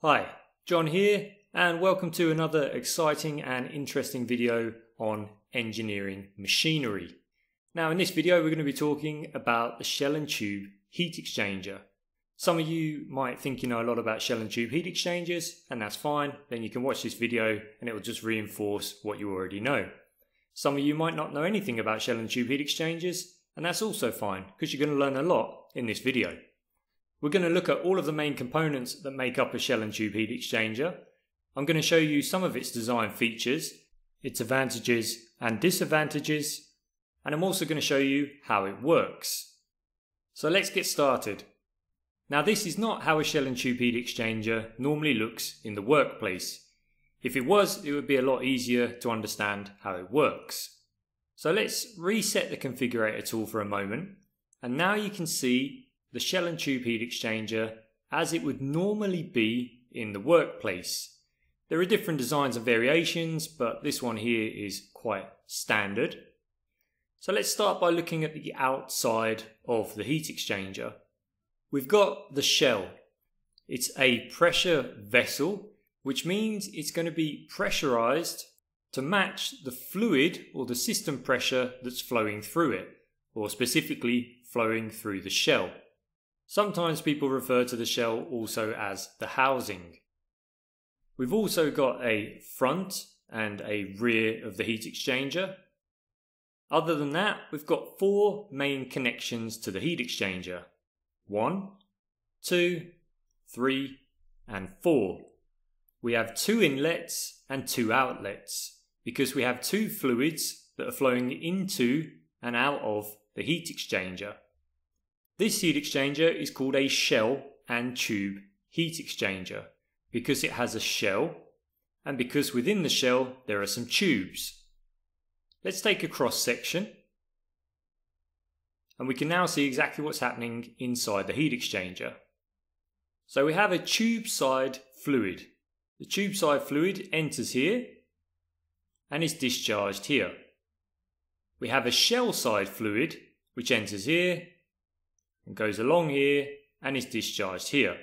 Hi, John here, and welcome to another exciting and interesting video on engineering machinery. Now, in this video, we're going to be talking about the shell and tube heat exchanger. Some of you might think you know a lot about shell and tube heat exchangers, and that's fine. Then you can watch this video and it will just reinforce what you already know. Some of you might not know anything about shell and tube heat exchangers, and that's also fine because you're going to learn a lot in this video. We're going to look at all of the main components that make up a shell and tube heat exchanger. I'm going to show you some of its design features, its advantages and disadvantages, and I'm also going to show you how it works. So let's get started. Now this is not how a shell and tube heat exchanger normally looks in the workplace. If it was, it would be a lot easier to understand how it works. So let's reset the configurator tool for a moment, and now you can see the shell and tube heat exchanger as it would normally be in the workplace. There are different designs and variations, but this one here is quite standard. So let's start by looking at the outside of the heat exchanger. We've got the shell. It's a pressure vessel, which means it's going to be pressurized to match the fluid or the system pressure that's flowing through it, or specifically flowing through the shell. Sometimes people refer to the shell also as the housing. We've also got a front and a rear of the heat exchanger. Other than that, we've got four main connections to the heat exchanger. One, two, three, and four. We have two inlets and two outlets because we have two fluids that are flowing into and out of the heat exchanger. This heat exchanger is called a shell and tube heat exchanger because it has a shell and because within the shell there are some tubes. Let's take a cross section and we can now see exactly what's happening inside the heat exchanger. So we have a tube side fluid. The tube side fluid enters here and is discharged here. We have a shell side fluid which enters here and goes along here and is discharged here.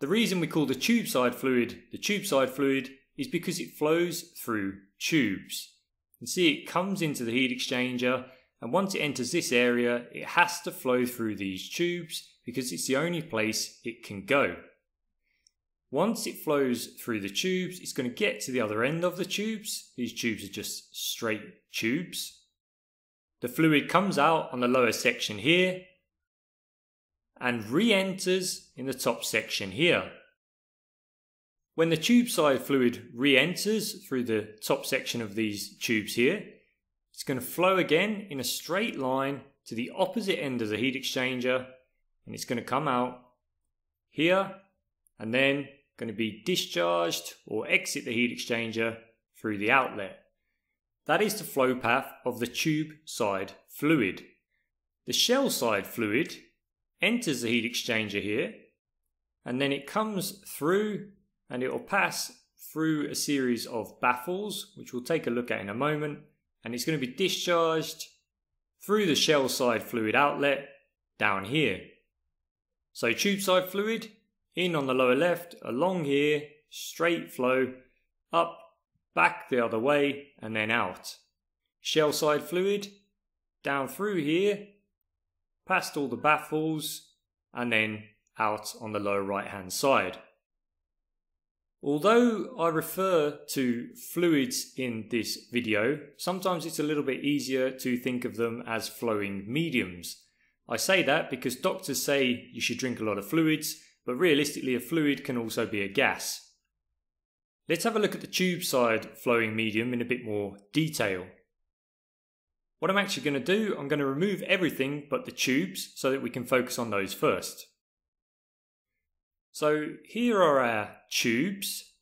The reason we call the tube side fluid the tube side fluid is because it flows through tubes. You see it comes into the heat exchanger and once it enters this area it has to flow through these tubes because it's the only place it can go. Once it flows through the tubes, it's going to get to the other end of the tubes. These tubes are just straight tubes. The fluid comes out on the lower section here and re-enters in the top section here. When the tube side fluid re-enters through the top section of these tubes here, it's going to flow again in a straight line to the opposite end of the heat exchanger and it's going to come out here and then going to be discharged or exit the heat exchanger through the outlet. That is the flow path of the tube side fluid. The shell side fluid enters the heat exchanger here and then it comes through and it will pass through a series of baffles which we'll take a look at in a moment and it's going to be discharged through the shell side fluid outlet down here. So tube side fluid in on the lower left, along here, straight flow, up back the other way and then out. Shell side fluid, down through here, past all the baffles and then out on the lower right hand side. Although I refer to fluids in this video, sometimes it's a little bit easier to think of them as flowing mediums. I say that because doctors say you should drink a lot of fluids, but realistically a fluid can also be a gas. Let's have a look at the tube side flowing medium in a bit more detail. What I'm actually going to do, I'm going to remove everything but the tubes so that we can focus on those first. So here are our tubes.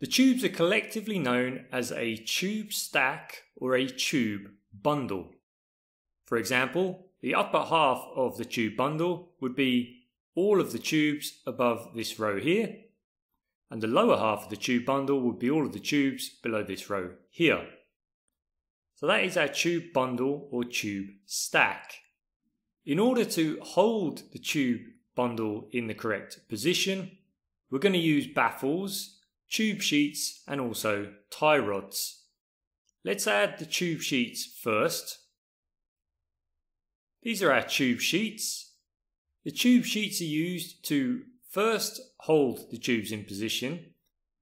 The tubes are collectively known as a tube stack or a tube bundle. For example, the upper half of the tube bundle would be all of the tubes above this row here, and the lower half of the tube bundle would be all of the tubes below this row here. So that is our tube bundle or tube stack. In order to hold the tube bundle in the correct position. We're going to use baffles, tube sheets and also tie rods. Let's add the tube sheets first. These are our tube sheets. The tube sheets are used to first hold the tubes in position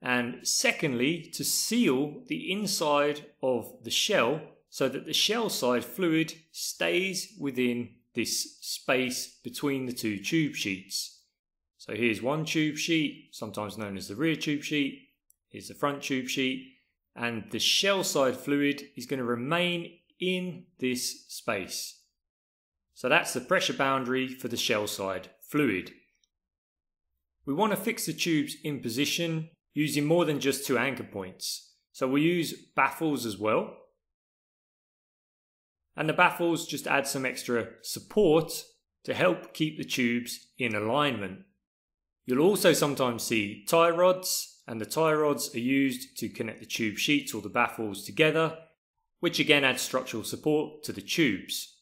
and secondly to seal the inside of the shell so that the shell side fluid stays within this space between the two tube sheets. So here's one tube sheet, sometimes known as the rear tube sheet. Here's the front tube sheet. And the shell side fluid is going to remain in this space. So that's the pressure boundary for the shell side fluid. We want to fix the tubes in position using more than just two anchor points. So we'll use baffles as well. And the baffles just add some extra support to help keep the tubes in alignment. You'll also sometimes see tie rods, and the tie rods are used to connect the tube sheets or the baffles together, which again adds structural support to the tubes.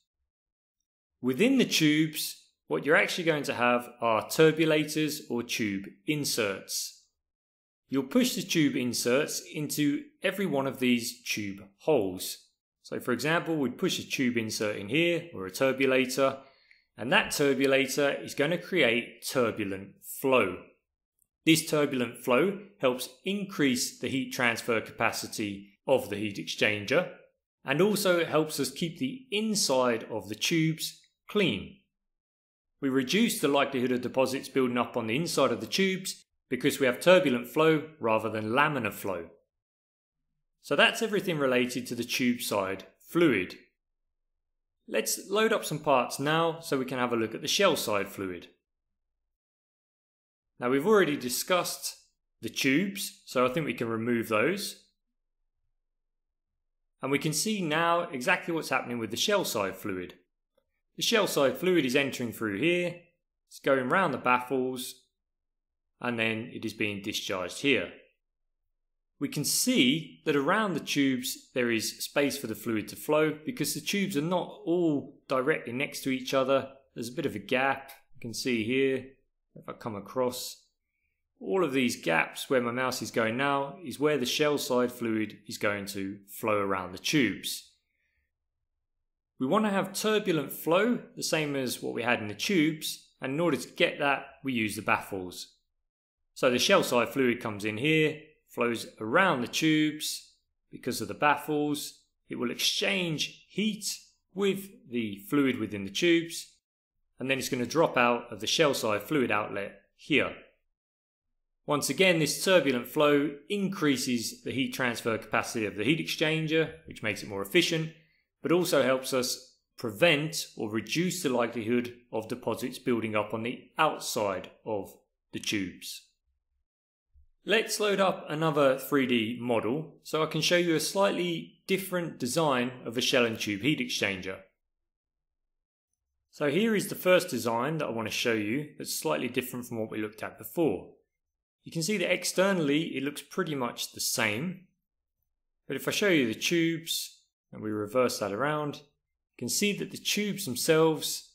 Within the tubes, what you're actually going to have are turbulators or tube inserts. You'll push the tube inserts into every one of these tube holes. So for example, we'd push a tube insert in here or a turbulator, and that turbulator is going to create turbulent flow. This turbulent flow helps increase the heat transfer capacity of the heat exchanger and also helps us keep the inside of the tubes clean. We reduce the likelihood of deposits building up on the inside of the tubes because we have turbulent flow rather than laminar flow. So that's everything related to the tube side fluid. Let's load up some parts now so we can have a look at the shell side fluid. Now we've already discussed the tubes, so I think we can remove those. And we can see now exactly what's happening with the shell side fluid. The shell side fluid is entering through here, it's going around the baffles, and then it is being discharged here we can see that around the tubes there is space for the fluid to flow because the tubes are not all directly next to each other. There's a bit of a gap. You can see here, if I come across, all of these gaps where my mouse is going now is where the shell side fluid is going to flow around the tubes. We want to have turbulent flow, the same as what we had in the tubes, and in order to get that, we use the baffles. So the shell side fluid comes in here, flows around the tubes because of the baffles. It will exchange heat with the fluid within the tubes and then it's going to drop out of the shell side fluid outlet here. Once again, this turbulent flow increases the heat transfer capacity of the heat exchanger, which makes it more efficient, but also helps us prevent or reduce the likelihood of deposits building up on the outside of the tubes. Let's load up another 3D model so I can show you a slightly different design of a shell and tube heat exchanger. So here is the first design that I want to show you that's slightly different from what we looked at before. You can see that externally it looks pretty much the same. But if I show you the tubes and we reverse that around, you can see that the tubes themselves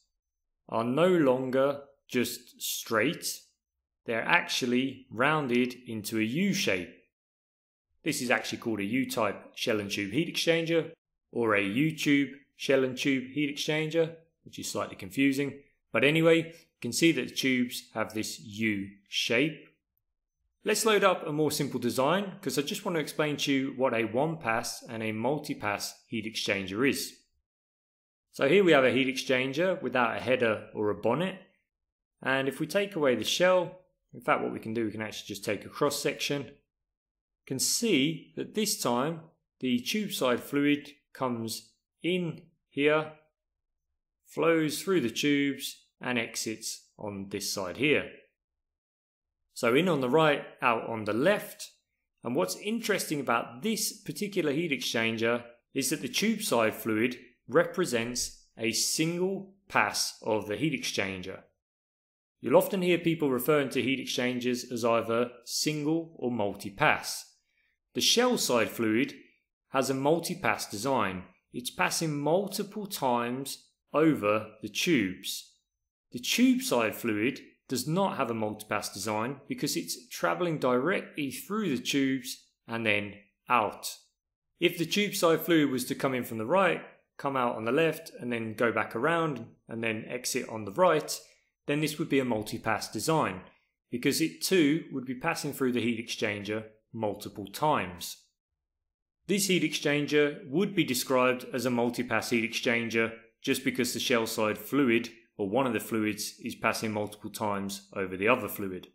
are no longer just straight they're actually rounded into a U shape. This is actually called a U-type shell and tube heat exchanger or a U-tube shell and tube heat exchanger, which is slightly confusing. But anyway, you can see that the tubes have this U shape. Let's load up a more simple design because I just want to explain to you what a one-pass and a multi-pass heat exchanger is. So here we have a heat exchanger without a header or a bonnet. And if we take away the shell, in fact, what we can do, we can actually just take a cross section. Can see that this time the tube side fluid comes in here, flows through the tubes and exits on this side here. So in on the right, out on the left. And what's interesting about this particular heat exchanger is that the tube side fluid represents a single pass of the heat exchanger. You'll often hear people referring to heat exchangers as either single or multi-pass. The shell side fluid has a multi-pass design. It's passing multiple times over the tubes. The tube side fluid does not have a multipass design because it's travelling directly through the tubes and then out. If the tube side fluid was to come in from the right, come out on the left, and then go back around and then exit on the right, then this would be a multi-pass design because it too would be passing through the heat exchanger multiple times. This heat exchanger would be described as a multi-pass heat exchanger just because the shell side fluid or one of the fluids is passing multiple times over the other fluid.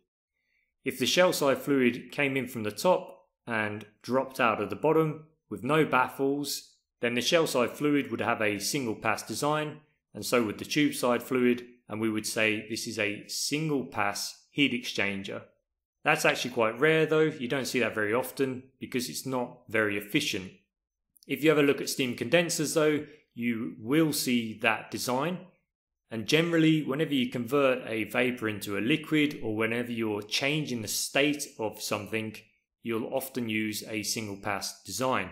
If the shell side fluid came in from the top and dropped out of the bottom with no baffles, then the shell side fluid would have a single pass design and so would the tube side fluid and we would say this is a single pass heat exchanger. That's actually quite rare though, you don't see that very often because it's not very efficient. If you ever look at steam condensers though, you will see that design. And generally, whenever you convert a vapor into a liquid or whenever you're changing the state of something, you'll often use a single pass design.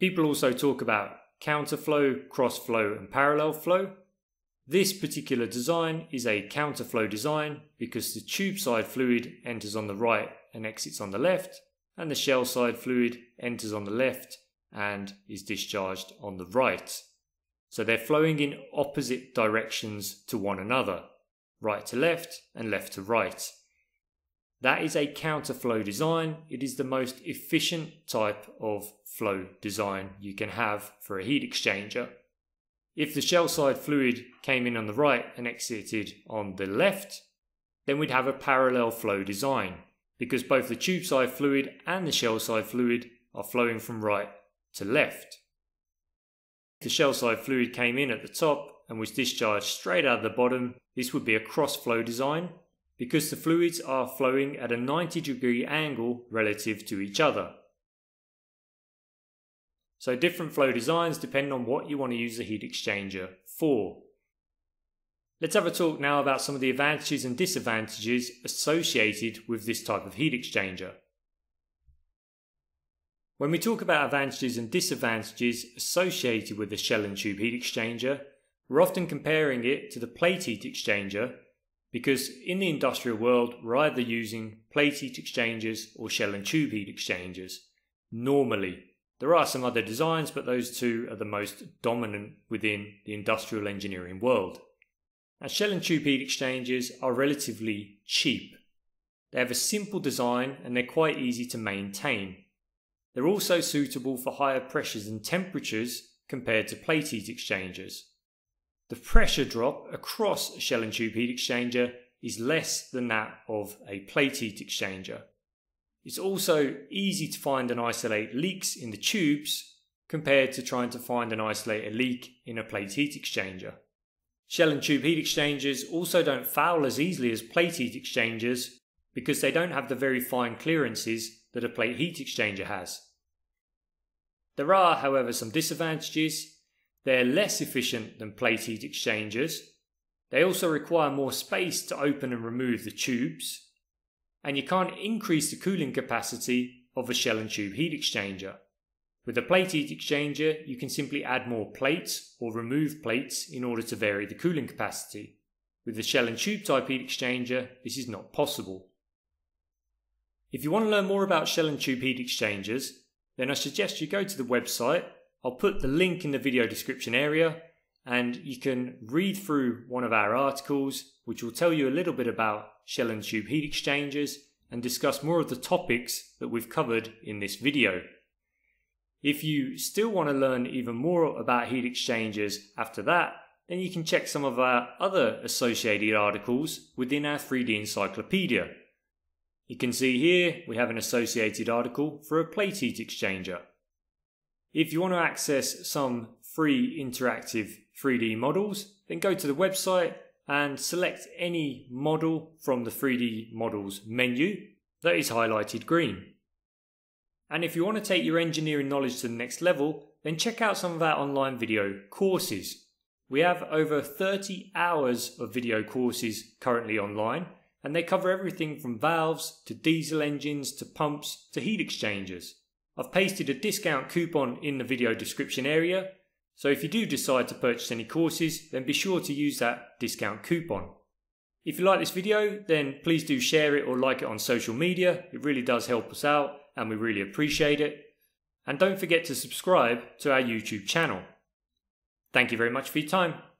People also talk about counterflow, crossflow, and parallel flow. This particular design is a counterflow design because the tube side fluid enters on the right and exits on the left, and the shell side fluid enters on the left and is discharged on the right. So they're flowing in opposite directions to one another, right to left and left to right. That is a counterflow design. It is the most efficient type of flow design you can have for a heat exchanger. If the shell side fluid came in on the right and exited on the left, then we'd have a parallel flow design because both the tube side fluid and the shell side fluid are flowing from right to left. The shell side fluid came in at the top and was discharged straight out of the bottom, this would be a cross flow design because the fluids are flowing at a 90 degree angle relative to each other. So different flow designs depend on what you want to use the heat exchanger for. Let's have a talk now about some of the advantages and disadvantages associated with this type of heat exchanger. When we talk about advantages and disadvantages associated with the shell and tube heat exchanger, we're often comparing it to the plate heat exchanger because in the industrial world we're either using plate heat exchangers or shell and tube heat exchangers, normally. There are some other designs, but those two are the most dominant within the industrial engineering world. Now, shell and tube heat exchangers are relatively cheap. They have a simple design and they're quite easy to maintain. They're also suitable for higher pressures and temperatures compared to plate heat exchangers. The pressure drop across a shell and tube heat exchanger is less than that of a plate heat exchanger. It's also easy to find and isolate leaks in the tubes compared to trying to find and isolate a leak in a plate heat exchanger. Shell and tube heat exchangers also don't foul as easily as plate heat exchangers because they don't have the very fine clearances that a plate heat exchanger has. There are, however, some disadvantages. They're less efficient than plate heat exchangers. They also require more space to open and remove the tubes and you can't increase the cooling capacity of a shell and tube heat exchanger. With a plate heat exchanger, you can simply add more plates or remove plates in order to vary the cooling capacity. With the shell and tube type heat exchanger, this is not possible. If you want to learn more about shell and tube heat exchangers, then I suggest you go to the website. I'll put the link in the video description area and you can read through one of our articles which will tell you a little bit about shell and tube heat exchangers and discuss more of the topics that we've covered in this video. If you still want to learn even more about heat exchangers after that, then you can check some of our other associated articles within our 3D encyclopedia. You can see here we have an associated article for a plate heat exchanger. If you want to access some free interactive 3D models, then go to the website and select any model from the 3D models menu that is highlighted green. And if you want to take your engineering knowledge to the next level, then check out some of our online video courses. We have over 30 hours of video courses currently online, and they cover everything from valves to diesel engines to pumps to heat exchangers. I've pasted a discount coupon in the video description area So if you do decide to purchase any courses, then be sure to use that discount coupon. If you like this video, then please do share it or like it on social media. It really does help us out and we really appreciate it. And don't forget to subscribe to our YouTube channel. Thank you very much for your time.